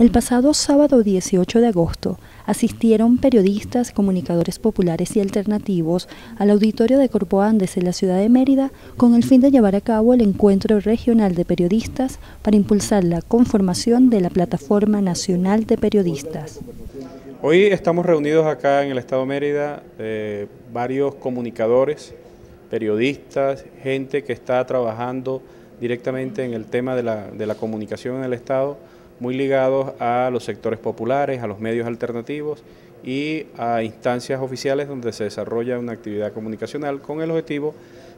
El pasado sábado 18 de agosto asistieron periodistas, comunicadores populares y alternativos al auditorio de Corpo Andes en la ciudad de Mérida con el fin de llevar a cabo el encuentro regional de periodistas para impulsar la conformación de la Plataforma Nacional de Periodistas. Hoy estamos reunidos acá en el estado de Mérida eh, varios comunicadores, periodistas, gente que está trabajando directamente en el tema de la, de la comunicación en el estado muy ligados a los sectores populares, a los medios alternativos y a instancias oficiales donde se desarrolla una actividad comunicacional con el objetivo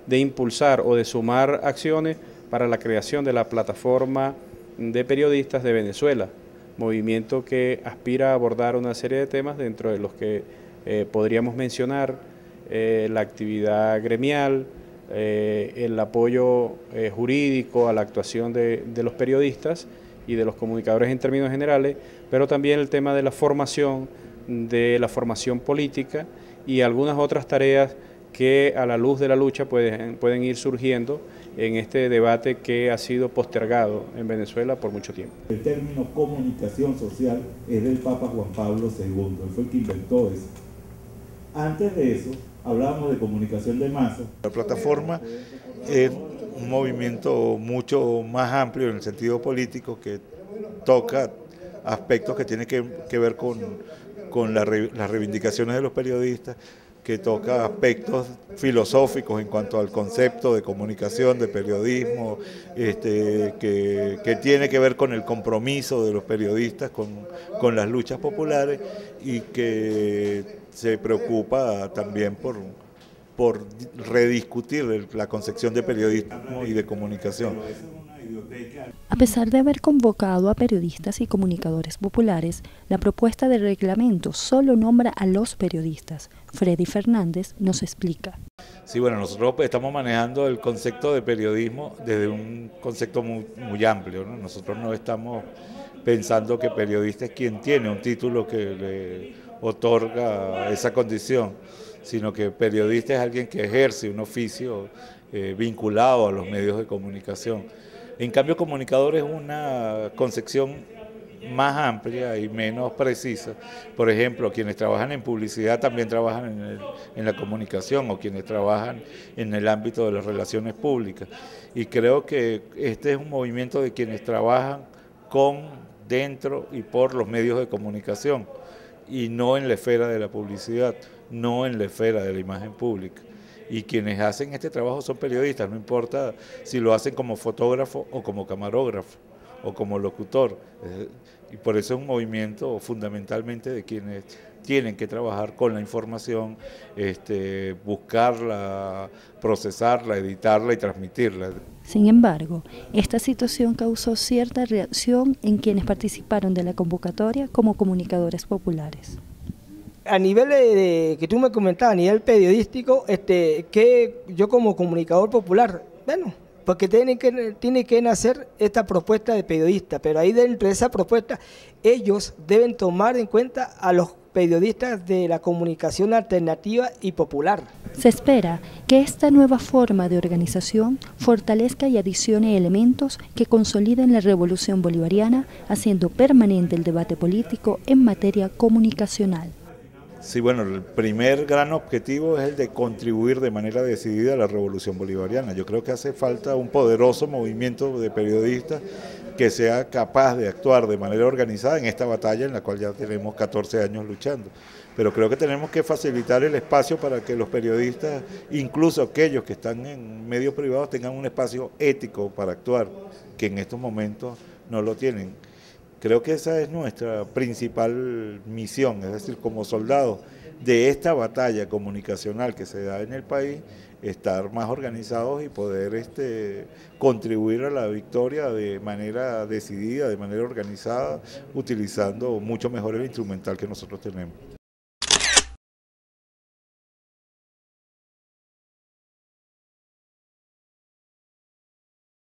de impulsar o de sumar acciones para la creación de la plataforma de periodistas de Venezuela, movimiento que aspira a abordar una serie de temas dentro de los que eh, podríamos mencionar eh, la actividad gremial, eh, el apoyo jurídico a la actuación de los periodistas, y de los comunicadores en términos generales, pero también el tema de la formación, de la formación política y algunas otras tareas que a la luz de la lucha pueden, ir surgiendo en este debate que ha sido postergado en Venezuela por mucho tiempo. El término comunicación social es del Papa Juan Pablo II, él fue el que inventó eso. Antes de eso, hablábamos de comunicación de masa. La plataforma es un movimiento mucho más amplio en el sentido político que toca aspectos que tienen que, ver con, con las reivindicaciones de los periodistas, que toca aspectos filosóficos en cuanto al concepto de comunicación, de periodismo, este, que, tiene que ver con el compromiso de los periodistas con, con las luchas populares y que se preocupa también por, por rediscutir la concepción de periodismo y de comunicación. A pesar de haber convocado a periodistas y comunicadores populares, la propuesta de reglamento solo nombra a los periodistas. Freddy Fernández nos explica. Sí, bueno, nosotros estamos manejando el concepto de periodismo desde un concepto muy, amplio. Nosotros no estamos pensando que periodista es quien tiene un título que le otorga esa condición sino que periodista es alguien que ejerce un oficio eh, vinculado a los medios de comunicación. En cambio, comunicador es una concepción más amplia y menos precisa. Por ejemplo, quienes trabajan en publicidad también trabajan en, la comunicación o quienes trabajan en el ámbito de las relaciones públicas. Y creo que este es un movimiento de quienes trabajan con, dentro y por los medios de comunicación y no en la esfera de la publicidad, no en la esfera de la imagen pública. Y quienes hacen este trabajo son periodistas, no importa si lo hacen como fotógrafo o como camarógrafo o como locutor. Y por eso es un movimiento fundamentalmente de quienes tienen que trabajar con la información, este, buscarla, procesarla, editarla y transmitirla. Sin embargo, esta situación causó cierta reacción en quienes participaron de la convocatoria como comunicadores populares. A nivel de, que tú me comentabas, a nivel periodístico, este, que yo como comunicador popular, bueno, porque tiene que, tiene que nacer esta propuesta de periodista, pero ahí dentro de esa propuesta ellos deben tomar en cuenta a los periodistas de la comunicación alternativa y popular. Se espera que esta nueva forma de organización fortalezca y adicione elementos que consoliden la revolución bolivariana, haciendo permanente el debate político en materia comunicacional. Sí, bueno, el primer gran objetivo es el de contribuir de manera decidida a la revolución bolivariana. Yo creo que hace falta un poderoso movimiento de periodistas que sea capaz de actuar de manera organizada en esta batalla en la cual ya tenemos 14 años luchando. Pero creo que tenemos que facilitar el espacio para que los periodistas, incluso aquellos que están en medios privados, tengan un espacio ético para actuar, que en estos momentos no lo tienen. Creo que esa es nuestra principal misión, es decir, como soldados de esta batalla comunicacional que se da en el país, estar más organizados y poder este, contribuir a la victoria de manera decidida, de manera organizada, utilizando mucho mejor el instrumental que nosotros tenemos.